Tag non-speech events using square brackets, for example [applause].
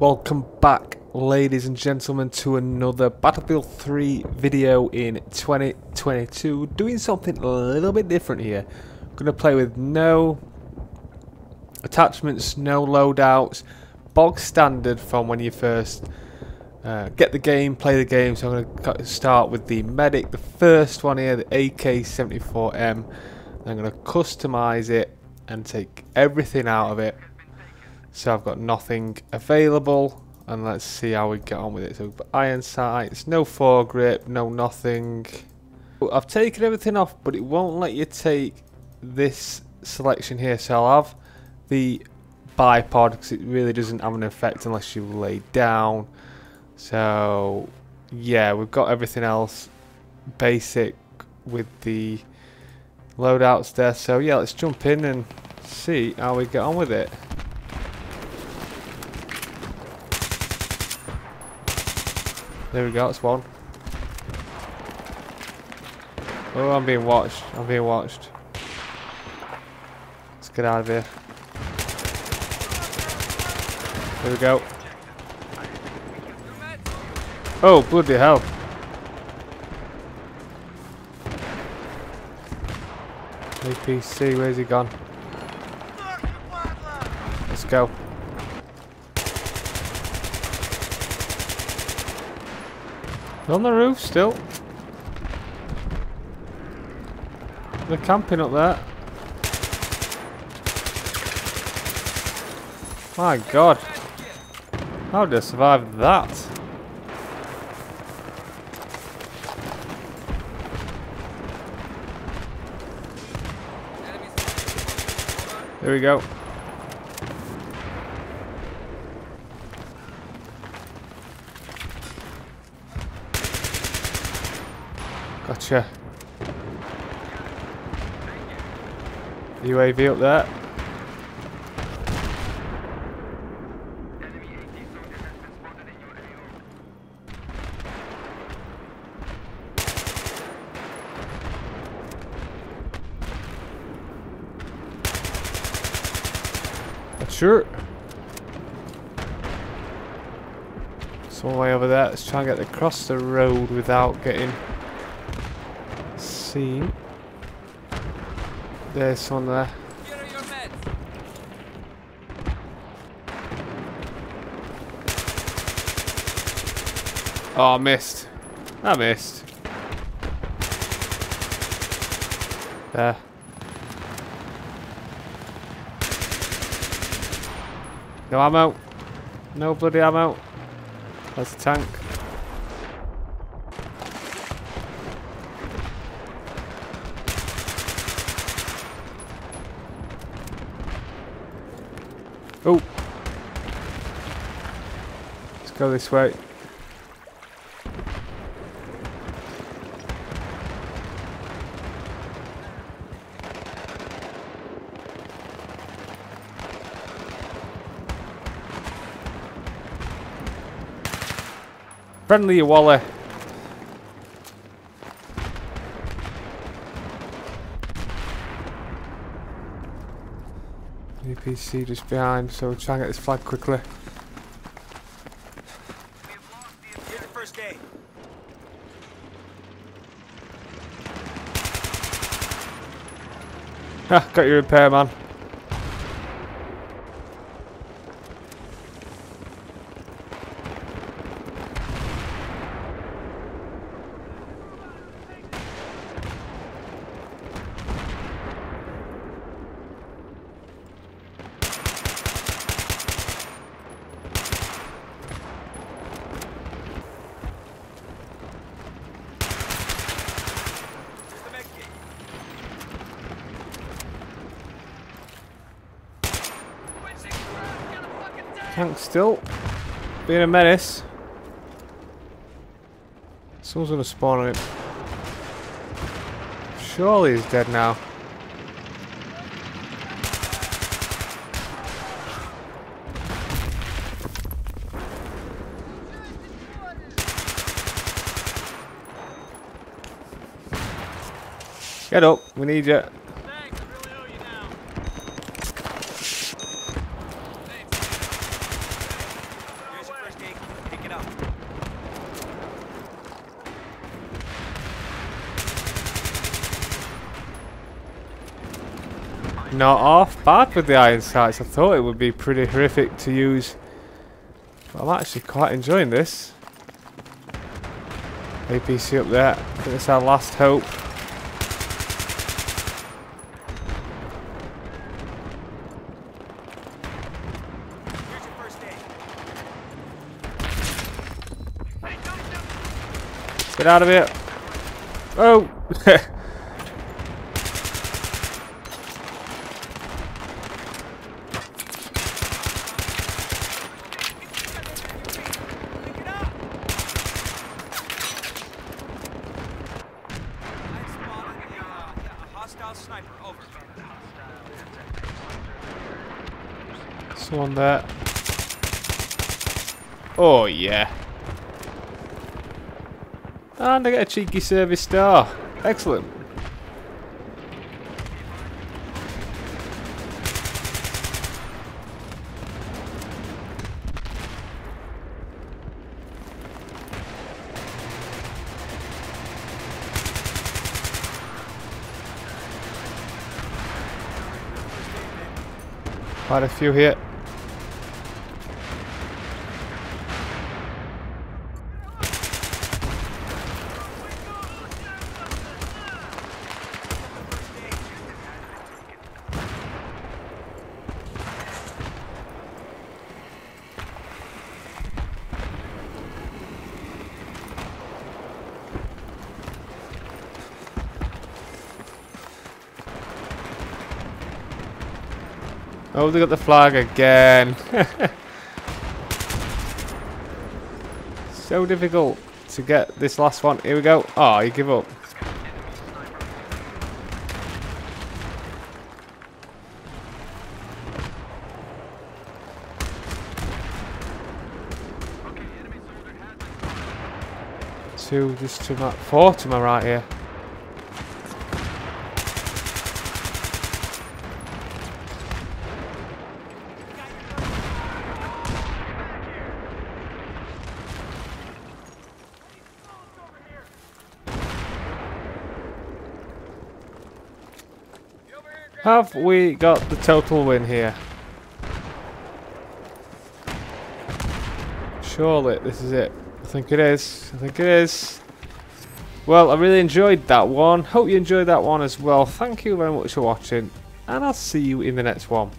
Welcome back, ladies and gentlemen, to another Battlefield 3 video in 2022. Doing something a little bit different here. I'm going to play with no attachments, no loadouts, bog standard from when you first uh, get the game, play the game. So I'm going to start with the medic, the first one here, the AK-74M. I'm going to customize it and take everything out of it. So I've got nothing available and let's see how we get on with it. So iron sights, no foregrip, no nothing. I've taken everything off but it won't let you take this selection here. So I'll have the bipod because it really doesn't have an effect unless you lay down. So yeah, we've got everything else basic with the loadouts there. So yeah, let's jump in and see how we get on with it. There we go, it's one. Oh, I'm being watched. I'm being watched. Let's get out of here. There we go. Oh, bloody hell. APC, where's he gone? Let's go. On the roof still. They're camping up there. My god. How did I survive that? There we go. Gotcha. UAV up there. Sure. Some way over there. Let's try and get across the road without getting There's one there. Oh, I missed. I missed. Eh. There. No ammo. No bloody ammo. That's a tank. Oh. Let's go this way. Friendly Wally. APC just behind, so we'll try and get this flag quickly. Ah, got your repair man. Tank still being a menace. Someone's gonna spawn on it. Surely he's dead now. Get up, we need you. Not half bad with the iron sights. I thought it would be pretty horrific to use. But I'm actually quite enjoying this. APC up there. I think it's our last hope. Get out of here. Oh! [laughs] Someone there. Oh yeah. And I get a cheeky service star. Excellent. Quite a few here. Oh, they got the flag again. [laughs] so difficult to get this last one. Here we go. Oh, you give up. Two, just to my, four to my right here. Have we got the total win here? Surely this is it. I think it is. I think it is. Well, I really enjoyed that one. Hope you enjoyed that one as well. Thank you very much for watching. And I'll see you in the next one.